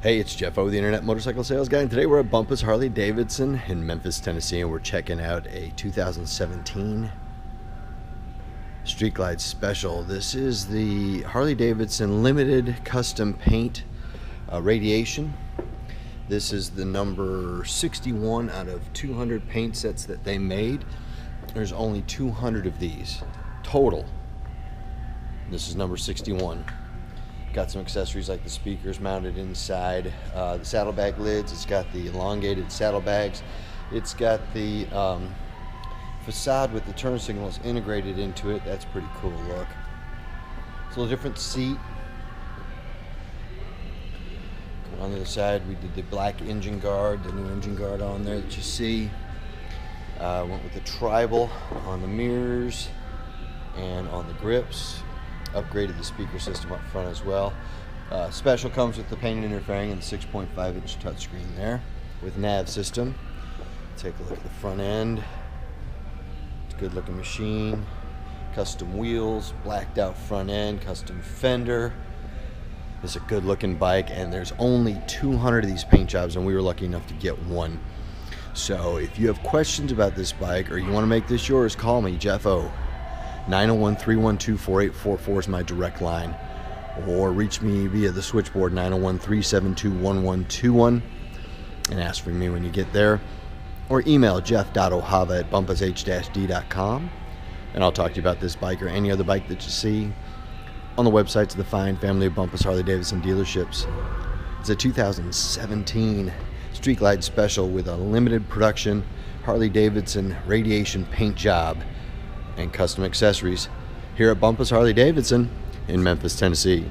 Hey, it's Jeff O, the Internet Motorcycle Sales Guy, and today we're at Bumpus Harley Davidson in Memphis, Tennessee, and we're checking out a 2017 Street Glide Special. This is the Harley Davidson Limited Custom Paint uh, Radiation. This is the number 61 out of 200 paint sets that they made. There's only 200 of these total. This is number 61. Got some accessories like the speakers mounted inside uh, the saddlebag lids. It's got the elongated saddlebags. It's got the um, facade with the turn signals integrated into it. That's pretty cool look. It's a little different seat. On the other side, we did the black engine guard, the new engine guard on there that you see. Uh, went with the tribal on the mirrors and on the grips upgraded the speaker system up front as well. Uh, special comes with the painted inner fairing and the 6.5 inch touchscreen there with nav system. Take a look at the front end. It's a good looking machine. Custom wheels, blacked out front end, custom fender. It's a good looking bike and there's only 200 of these paint jobs and we were lucky enough to get one. So if you have questions about this bike or you want to make this yours, call me, Jeff O. 901 312 4844 is my direct line. Or reach me via the switchboard 901 372 1121 and ask for me when you get there. Or email jeff.olchawa at bumpus-d.com and I'll talk to you about this bike or any other bike that you see on the websites of the fine family of Bumpus Harley Davidson dealerships. It's a 2017 Street Glide Special with a limited production Harley Davidson radiation paint job and custom accessories here at Bumpus Harley Davidson in Memphis, Tennessee.